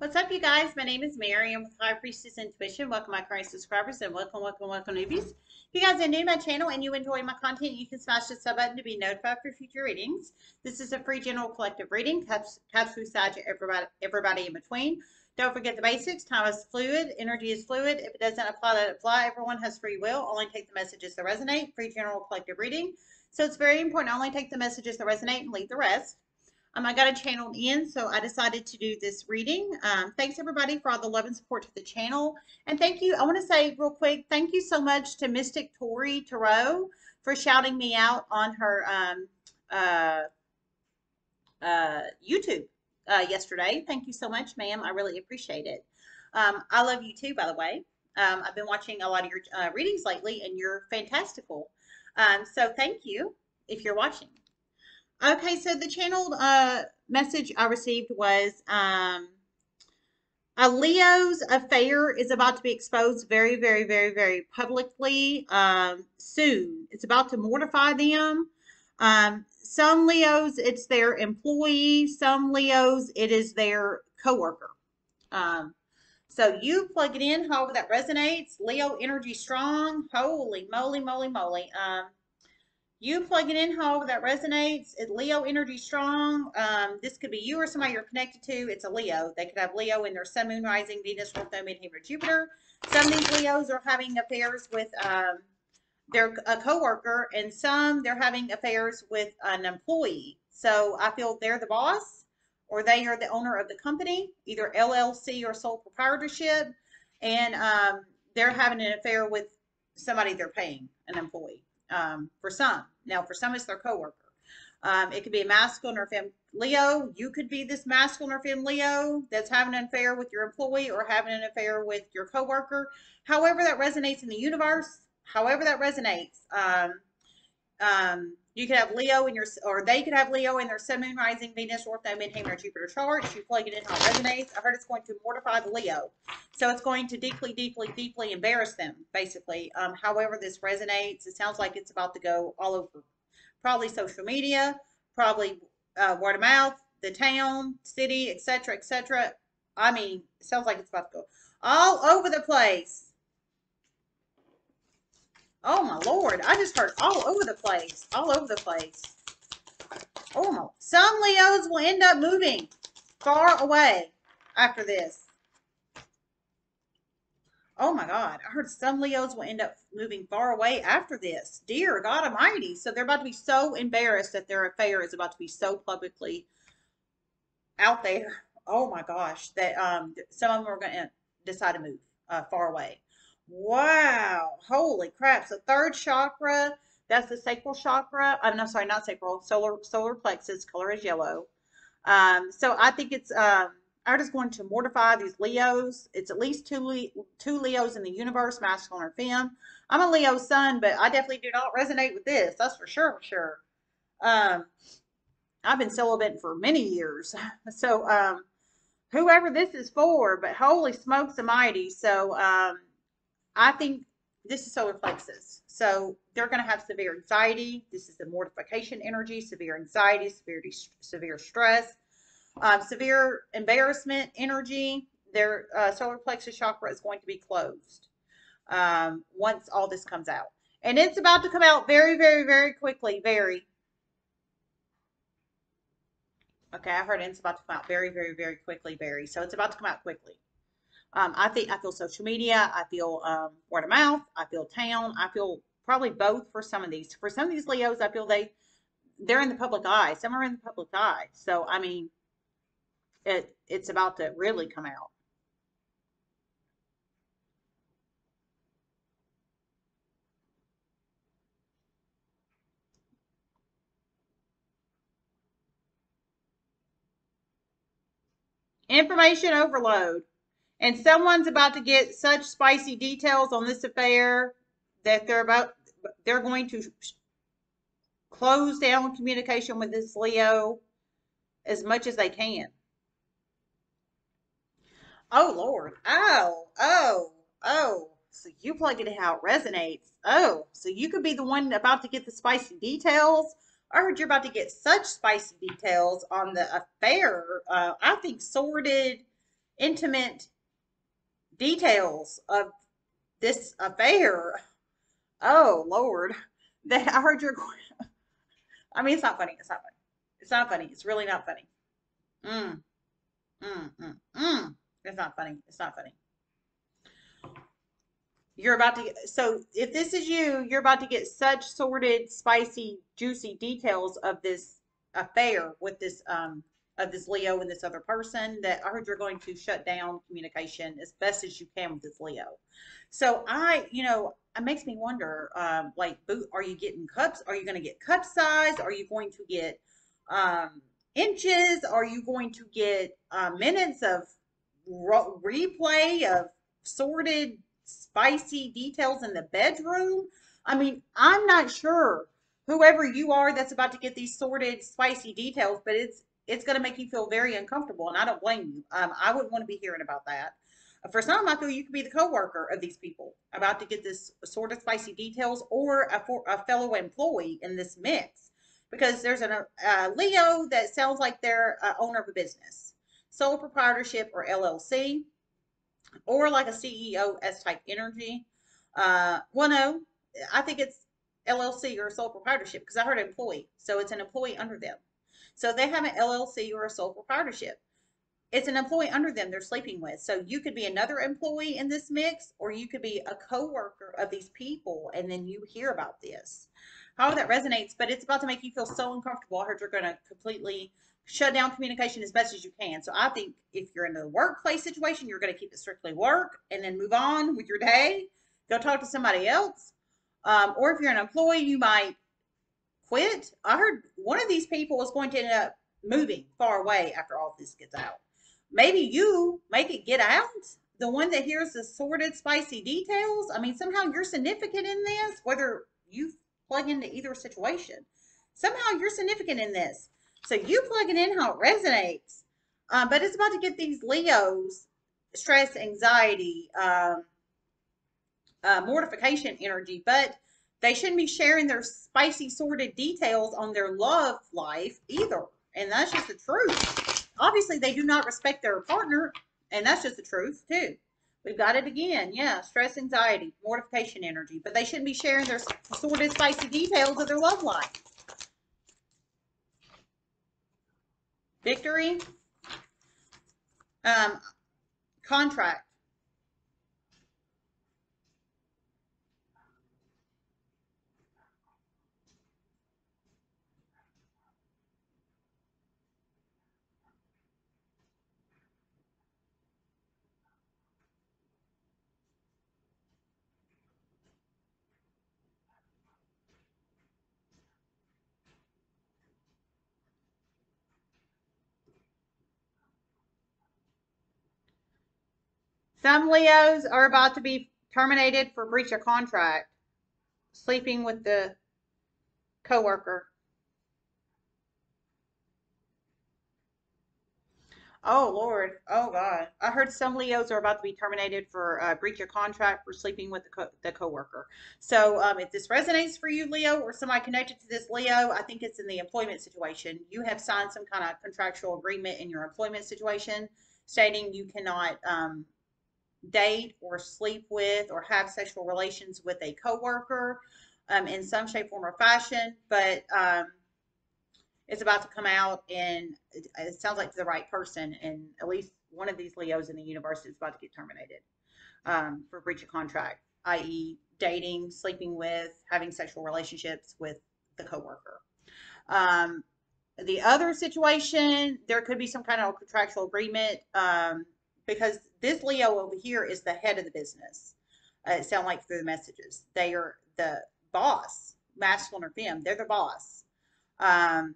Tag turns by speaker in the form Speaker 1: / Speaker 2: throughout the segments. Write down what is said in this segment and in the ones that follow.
Speaker 1: What's up, you guys? My name is Mary. I'm with High Priestess Intuition. Welcome, my current subscribers, and welcome, welcome, welcome, newbies. If you guys are new to my channel and you enjoy my content, you can smash the sub button to be notified for future readings. This is a free general collective reading. Cups, cups through side to everybody, everybody in between. Don't forget the basics. Time is fluid. Energy is fluid. If it doesn't apply, let it apply. Everyone has free will. Only take the messages that resonate. Free general collective reading. So it's very important. Only take the messages that resonate and leave the rest. Um, I got a channel in, so I decided to do this reading. Um, thanks everybody for all the love and support to the channel. And thank you, I want to say real quick, thank you so much to Mystic Tori Tarot for shouting me out on her um, uh, uh, YouTube uh, yesterday. Thank you so much, ma'am. I really appreciate it. Um, I love you too, by the way. Um, I've been watching a lot of your uh, readings lately, and you're fantastical. Um, so thank you if you're watching. Okay, so the channeled uh, message I received was um, a Leo's affair is about to be exposed very, very, very, very publicly um, soon. It's about to mortify them. Um, some Leos, it's their employee. Some Leos, it is their coworker. Um, so you plug it in, however that resonates. Leo energy strong. Holy moly, moly, moly. Um, you plug it in however that resonates. It, Leo energy strong. Um, this could be you or somebody you're connected to. It's a Leo. They could have Leo in their sun, moon, rising, Venus, North Node, Midheaven, Jupiter. Some of these Leos are having affairs with um, their a coworker, and some they're having affairs with an employee. So I feel they're the boss, or they are the owner of the company, either LLC or sole proprietorship, and um, they're having an affair with somebody they're paying, an employee um, for some. Now, for some, it's their coworker. Um, it could be a masculine or fem Leo. You could be this masculine or fem Leo that's having an affair with your employee or having an affair with your coworker. However, that resonates in the universe. However, that resonates. Um, um, you could have Leo in your, or they could have Leo in their sun, moon, rising, Venus, Midheaven, or Jupiter chart. You plug it in how it resonates. I heard it's going to mortify the Leo. So it's going to deeply, deeply, deeply embarrass them, basically. Um, however this resonates, it sounds like it's about to go all over. Probably social media, probably uh, word of mouth, the town, city, etc., etc. I mean, sounds like it's about to go all over the place. Oh my lord, I just heard all over the place. All over the place. Oh my. Some Leos will end up moving far away after this. Oh my God. I heard some Leos will end up moving far away after this. Dear God Almighty. So they're about to be so embarrassed that their affair is about to be so publicly out there. Oh my gosh. That um, some of them are going to decide to move uh, far away. Wow. Holy crap. So third chakra, that's the sacral chakra. I'm no, sorry, not sacral, solar solar plexus, color is yellow. Um, so I think it's um art is going to mortify these Leos. It's at least two Le two Leos in the universe, masculine or fem. I'm a Leo sun, but I definitely do not resonate with this. That's for sure, for sure. Um, I've been celibate for many years. So um, whoever this is for, but holy smokes almighty. So um, I think this is solar plexus. So they're going to have severe anxiety. This is the mortification energy, severe anxiety, severe, severe stress, um, severe embarrassment energy. Their uh, solar plexus chakra is going to be closed um, once all this comes out. And it's about to come out very, very, very quickly. Very. Okay, I heard it's about to come out very, very, very quickly. Very. So it's about to come out quickly. Um, I think I feel social media. I feel um, word of mouth. I feel town. I feel probably both for some of these. For some of these Leos, I feel they they're in the public eye. Some are in the public eye. So I mean, it it's about to really come out. Information overload and someone's about to get such spicy details on this affair that they're about they're going to close down communication with this Leo as much as they can. Oh Lord. Oh, oh, oh. So you plug it in how it resonates. Oh, so you could be the one about to get the spicy details. I heard you're about to get such spicy details on the affair. Uh, I think sordid intimate details of this affair. Oh Lord, that I heard you're. I mean, it's not funny. It's not funny. It's not funny. It's really not funny. Mm. Mm, mm, mm. It's not funny. It's not funny. You're about to get, so if this is you, you're about to get such sordid, spicy, juicy details of this affair with this um of this Leo and this other person that I heard you're going to shut down communication as best as you can with this Leo. So I, you know, it makes me wonder, um, like, are you getting cups? Are you going to get cup size? Are you going to get um, inches? Are you going to get uh, minutes of replay of sorted, spicy details in the bedroom? I mean, I'm not sure whoever you are that's about to get these sorted, spicy details, but it's it's going to make you feel very uncomfortable, and I don't blame you. Um, I wouldn't want to be hearing about that. For some, Michael, you could be the coworker of these people about to get this sort of spicy details, or a, for, a fellow employee in this mix, because there's a, a Leo that sounds like they're a owner of a business, sole proprietorship or LLC, or like a CEO S type energy. Uh, well, no, I think it's LLC or sole proprietorship because I heard employee, so it's an employee under them. So they have an LLC or a sole proprietorship. It's an employee under them they're sleeping with. So you could be another employee in this mix, or you could be a co-worker of these people, and then you hear about this. How that resonates, but it's about to make you feel so uncomfortable. I heard you're going to completely shut down communication as best as you can. So I think if you're in a workplace situation, you're going to keep it strictly work and then move on with your day. Go talk to somebody else. Um, or if you're an employee, you might quit. I heard one of these people is going to end up moving far away after all this gets out. Maybe you make it get out. The one that hears the sordid, spicy details. I mean, somehow you're significant in this, whether you plug into either situation. Somehow you're significant in this. So you plug it in how it resonates. Um, but it's about to get these Leos stress, anxiety, um, uh, mortification energy. But they shouldn't be sharing their spicy, sordid details on their love life either. And that's just the truth. Obviously, they do not respect their partner, and that's just the truth, too. We've got it again. Yeah, stress, anxiety, mortification energy. But they shouldn't be sharing their sordid, spicy details of their love life. Victory. Um, contract. Some Leos are about to be terminated for breach of contract, sleeping with the coworker. Oh Lord, oh God! I heard some Leos are about to be terminated for uh, breach of contract for sleeping with the co- the coworker. So, um, if this resonates for you, Leo, or somebody connected to this Leo, I think it's in the employment situation. You have signed some kind of contractual agreement in your employment situation, stating you cannot um, date or sleep with or have sexual relations with a coworker um, in some shape, form, or fashion. But um, it's about to come out, and it, sounds like to the right person. And at least one of these Leos in the universe is about to get terminated um, for breach of contract, i.e., dating, sleeping with, having sexual relationships with the coworker. Um, the other situation, there could be some kind of contractual agreement um, because this Leo over here is the head of the business. Uh, it sounds like through the messages. They are the boss, masculine or femme. They're the boss. Um,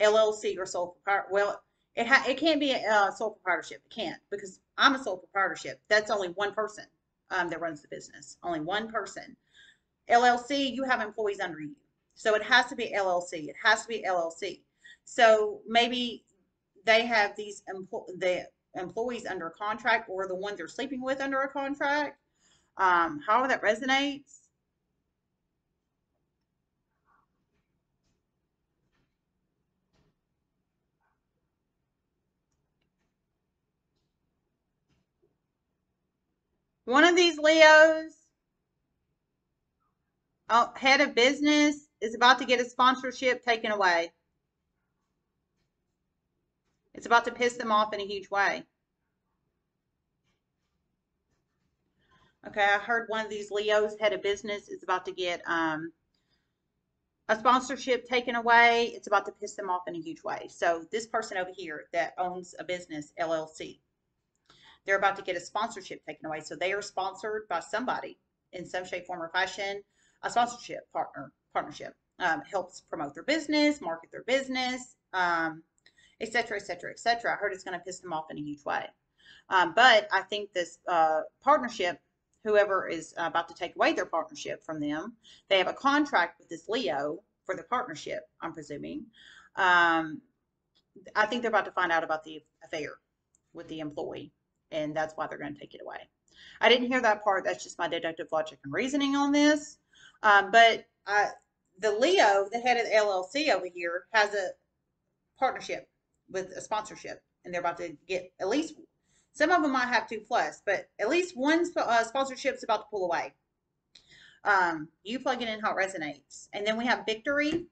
Speaker 1: LLC or sole proprietor. Well, it it can't be a uh, sole proprietorship. It can't because I'm a sole proprietorship. That's only one person um, that runs the business. Only one person. LLC, you have employees under you, so it has to be LLC. It has to be LLC. So maybe they have these the employees under contract or the ones they're sleeping with under a contract. Um, however that resonates. One of these Leos, oh, head of business, is about to get a sponsorship taken away. It's about to piss them off in a huge way. Okay, I heard one of these Leos, head of business, is about to get um, a sponsorship taken away. It's about to piss them off in a huge way. So this person over here that owns a business, LLC, they're about to get a sponsorship taken away. So they are sponsored by somebody in some shape, form, or fashion. A sponsorship partner partnership um, helps promote their business, market their business, um, et cetera, et cetera, et cetera. I heard it's going to piss them off in a huge way. Um, but I think this uh, partnership, whoever is about to take away their partnership from them, they have a contract with this Leo for the partnership, I'm presuming. Um, I think they're about to find out about the affair with the employee and that's why they're going to take it away. I didn't hear that part. That's just my deductive logic and reasoning on this. Um, but I, the Leo, the head of the LLC over here, has a partnership with a sponsorship, and they're about to get at least some of them might have two plus, but at least one uh, sponsorship is about to pull away. Um, you plug it in how it resonates, and then we have Victory.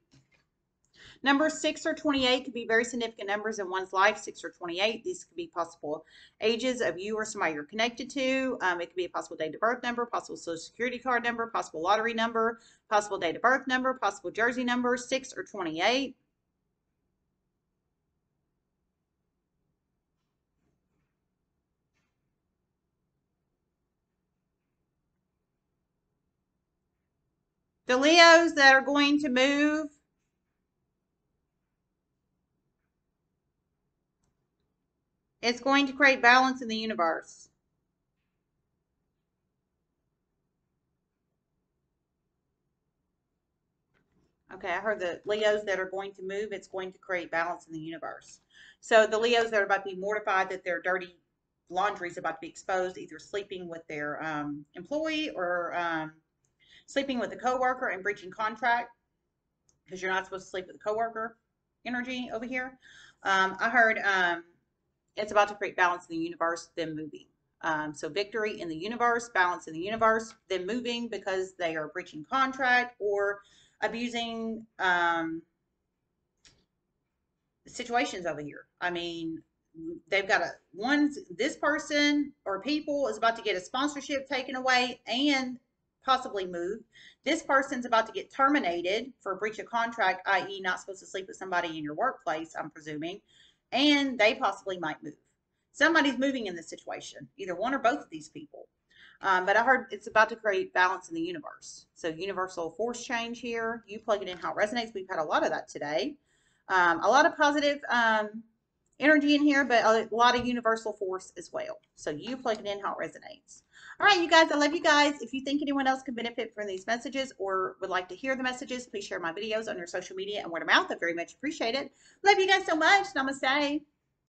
Speaker 1: Numbers 6 or 28 could be very significant numbers in one's life, 6 or 28. These could be possible ages of you or somebody you're connected to. Um, it could be a possible date of birth number, possible social security card number, possible lottery number, possible date of birth number, possible jersey number, 6 or 28. The Leos that are going to move It's going to create balance in the universe. Okay, I heard the Leos that are going to move, it's going to create balance in the universe. So the Leos that are about to be mortified that their dirty laundry is about to be exposed, either sleeping with their um, employee or um, sleeping with a coworker and breaching contract, because you're not supposed to sleep with a coworker energy over here. Um, I heard um, it's about to create balance in the universe, then moving. Um, so victory in the universe, balance in the universe, then moving because they are breaching contract or abusing um, situations over here. I mean, they've got a one this person or people is about to get a sponsorship taken away and possibly move. This person's about to get terminated for a breach of contract, i.e., not supposed to sleep with somebody in your workplace, I'm presuming and they possibly might move. Somebody's moving in this situation, either one or both of these people. Um, but I heard it's about to create balance in the universe. So universal force change here. You plug it in how it resonates. We've had a lot of that today. Um, a lot of positive um, energy in here, but a lot of universal force as well. So you plug it in how it resonates. All right, you guys, I love you guys. If you think anyone else can benefit from these messages or would like to hear the messages, please share my videos on your social media and word of mouth. I very much appreciate it. Love you guys so much. Namaste.